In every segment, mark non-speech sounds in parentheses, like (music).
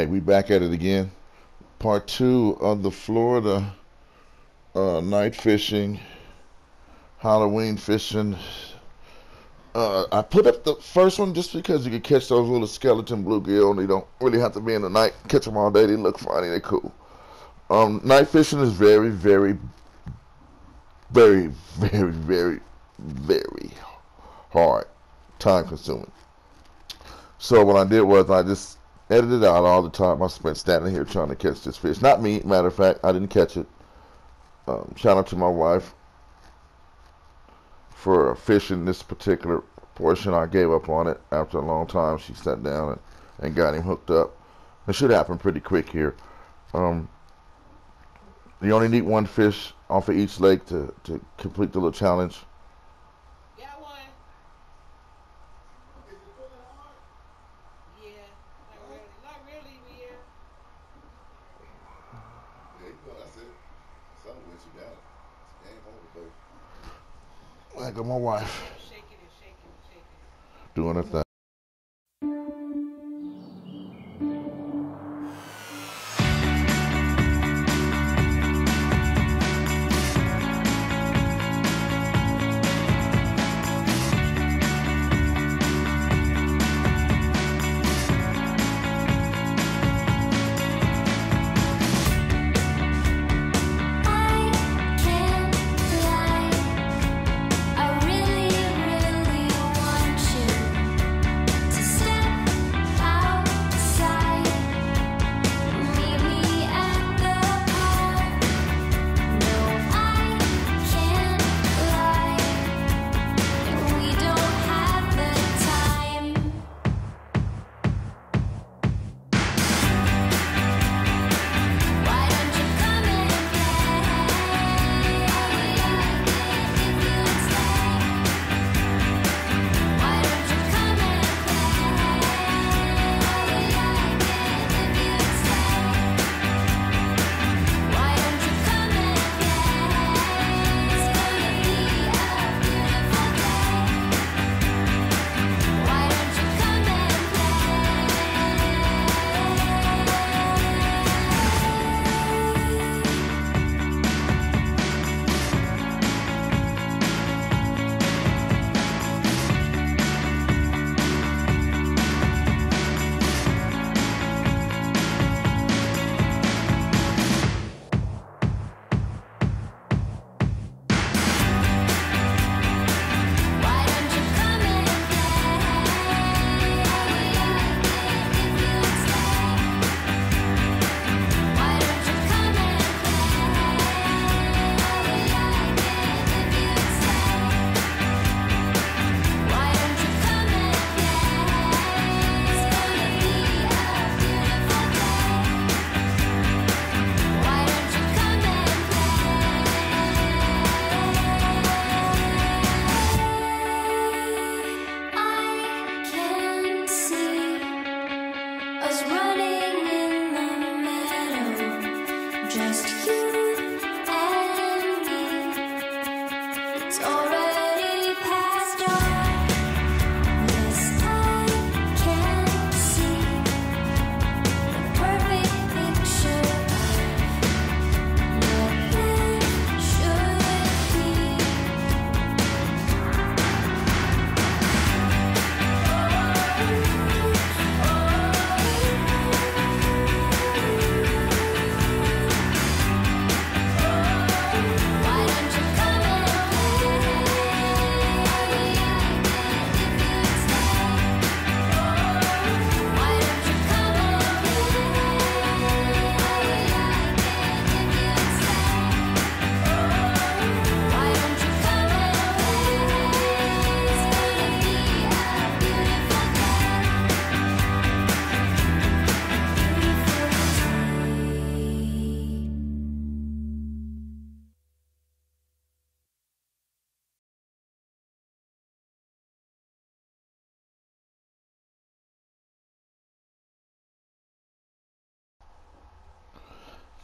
Hey, we back at it again. Part two of the Florida uh, night fishing, Halloween fishing. Uh, I put up the first one just because you can catch those little skeleton bluegill, and you don't really have to be in the night. Catch them all day. They look funny. They're cool. Um, night fishing is very, very, very, very, very, very hard, time consuming. So what I did was I just edited out all the time I spent standing here trying to catch this fish. Not me, matter of fact, I didn't catch it. Um, shout out to my wife for fishing this particular portion. I gave up on it after a long time. She sat down and, and got him hooked up. It should happen pretty quick here. Um, you only need one fish off of each lake to, to complete the little challenge. Got one. Yeah. Not really. Not really, yeah. There you go. That's it. Something once you got it. It's game over, baby. I got my wife Shake it and shake it and shake it. doing her thing.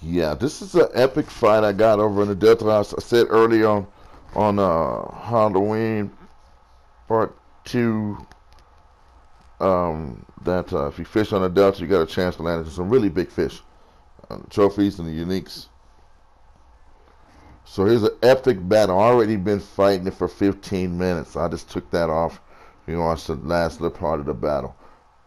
Yeah, this is an epic fight I got over in the Death House. I said earlier on on uh, Halloween part two um, that uh, if you fish on the Delta, you got a chance to land some really big fish, uh, trophies and the uniques. So here's an epic battle. Already been fighting it for 15 minutes. I just took that off. You watch the last little part of the battle.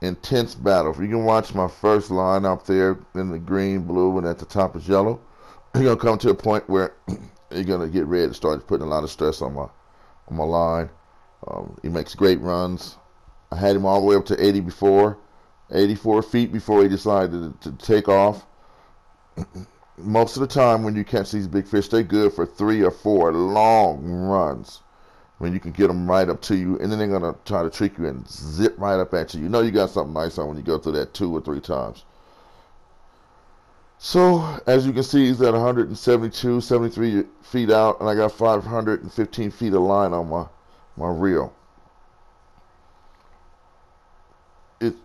Intense battle. If you can watch my first line up there in the green, blue, and at the top is yellow, (clears throat) you're gonna come to a point where (clears throat) you're gonna get red to start putting a lot of stress on my on my line. Um, he makes great runs. I had him all the way up to 80 before, 84 feet before he decided to, to take off. (clears throat) Most of the time, when you catch these big fish, they're good for three or four long runs. When you can get them right up to you, and then they're gonna try to trick you and zip right up at you. You know you got something nice on when you go through that two or three times. So, as you can see, he's at 172, 73 feet out, and I got 515 feet of line on my, my reel. It,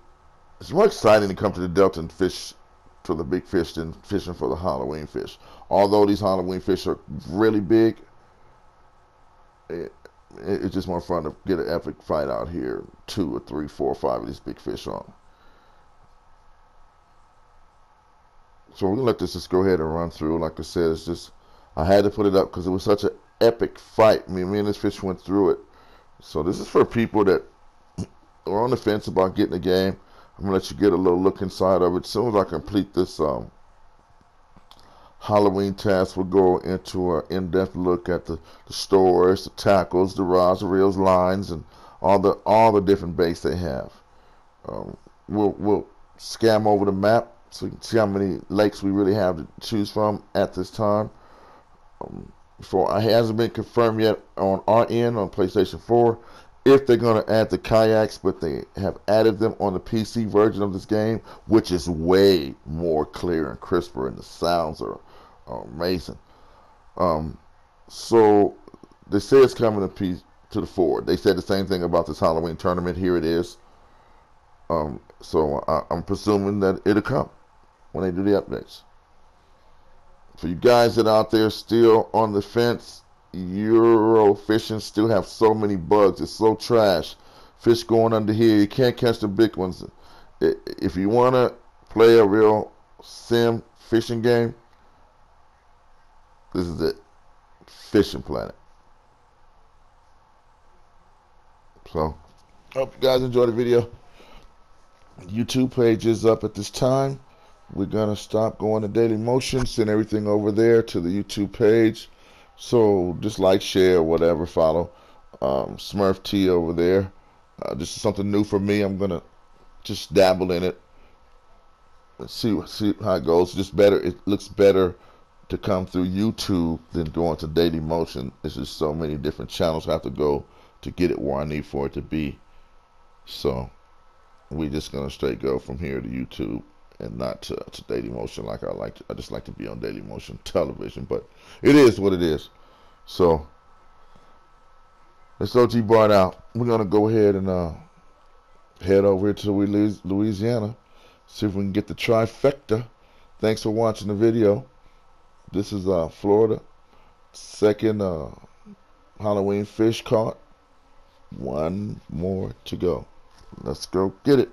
it's more exciting to come to the Delta and fish for the big fish than fishing for the Halloween fish. Although these Halloween fish are really big, it, it's just more fun to get an epic fight out here. Two or three, four or five of these big fish on. So we're gonna let this just go ahead and run through. Like I said, it's just I had to put it up because it was such an epic fight. Me, me and this fish went through it. So this is for people that (clears throat) are on the fence about getting the game. I'm gonna let you get a little look inside of it. As soon as I complete this um, Halloween task, we'll go into an in-depth look at the, the stores, the tackles, the rods, the reels, lines, and all the all the different baits they have. Um, we'll we'll scam over the map so you can see how many lakes we really have to choose from at this time. Um, for it hasn't been confirmed yet on our end on PlayStation 4 if they're going to add the kayaks, but they have added them on the PC version of this game, which is way more clear and crisper, and the sounds are amazing. Um, so they say it's coming to to the Ford. They said the same thing about this Halloween tournament. Here it is. Um, so I, I'm presuming that it'll come when they do the updates. For you guys that out there still on the fence, Euro fishing still have so many bugs. It's so trash. Fish going under here. You can't catch the big ones. If you want to play a real sim fishing game, this is it. Fishing Planet. So, hope you guys enjoyed the video. YouTube page is up at this time. We're gonna stop going to Daily Motion, send everything over there to the YouTube page. So just like, share, whatever, follow. Um, Smurf Tea over there. Uh, this is something new for me. I'm gonna just dabble in it. Let's see see how it goes. Just better. It looks better to come through YouTube than going to Daily Motion. There's just so many different channels I have to go to get it where I need for it to be. So we're just gonna straight go from here to YouTube and not to, to Daily Motion like I like. To, I just like to be on Daily Motion television, but it is what it is. So let's OG Bart out. We're gonna go ahead and uh, head over to Louis- Louisiana, see if we can get the trifecta. Thanks for watching the video. This is uh, Florida, second uh, Halloween fish caught. One more to go. Let's go get it.